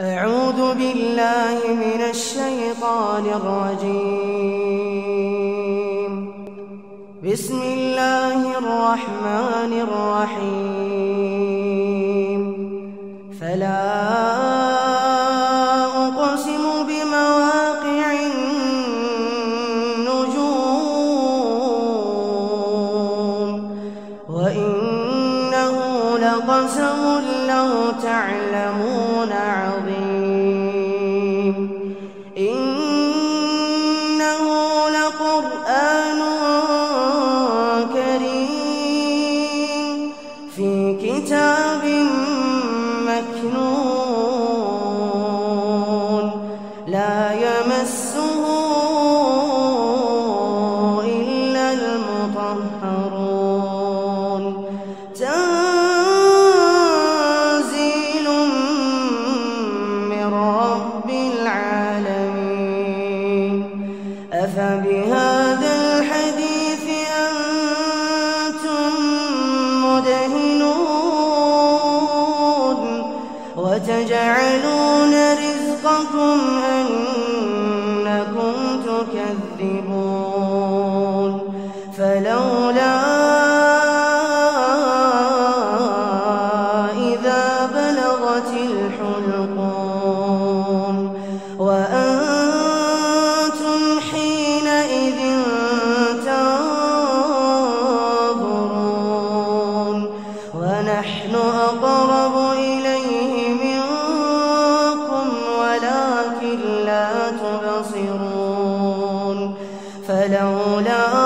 أعوذ بالله من الشيطان الرجيم. بسم الله الرحمن الرحيم. فلا أقسم بمواقع النجوم. وإنه لقسم لو تعلمون. كتاب مكنون لا يمسه إلا المطهرون. تنزيل من رب العالمين. أفبهذا وتجعلون رزقكم أنكم تكذبون. فلولا إذا بلغت الحلقون وأنتم حينئذ تنظرون. ونحن أقرب إليه تبصرون فلولا